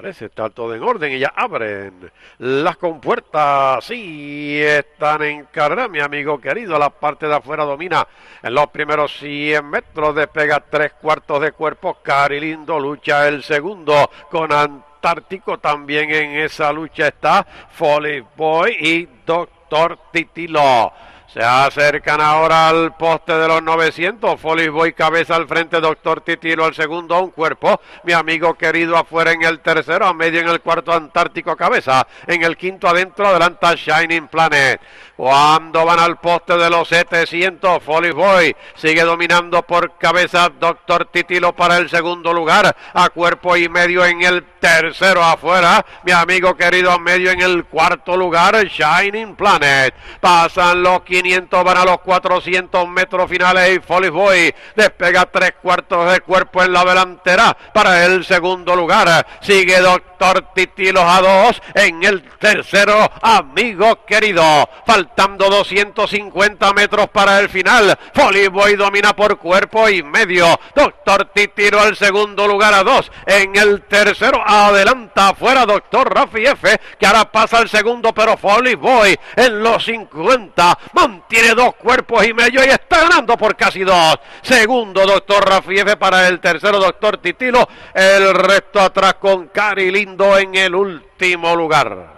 Parece estar todo en orden y ya abren las compuertas. Sí, están en carrera, mi amigo querido. La parte de afuera domina en los primeros 100 metros. Despega tres cuartos de cuerpo. Cari Lindo lucha el segundo con Antártico. También en esa lucha está Foley Boy y Doctor Titilo. Se acercan ahora al poste de los 900. Foley Boy cabeza al frente, Doctor Titilo al segundo, un cuerpo. Mi amigo querido afuera en el tercero, a medio en el cuarto Antártico cabeza. En el quinto adentro adelanta Shining Planet. Cuando van al poste de los 700, Foley Boy sigue dominando por cabeza Doctor Titilo para el segundo lugar. A cuerpo y medio en el tercero afuera. Mi amigo querido a medio en el cuarto lugar, Shining Planet. Pasan los 500, van a los 400 metros finales y Foley Boy despega tres cuartos de cuerpo en la delantera para el segundo lugar. Sigue Doctor Titilos a dos en el tercero, amigo querido. Faltando 250 metros para el final. Foley Boy domina por cuerpo y medio. Doctor Titilo al segundo lugar a dos. En el tercero adelanta afuera Doctor Rafi F, que ahora pasa al segundo, pero Foley Boy en los 50 mantiene dos cuerpos y medio y está ganando por casi dos. Segundo, doctor Rafiefe para el tercero, doctor Titilo. El resto atrás con Cari Lindo en el último lugar.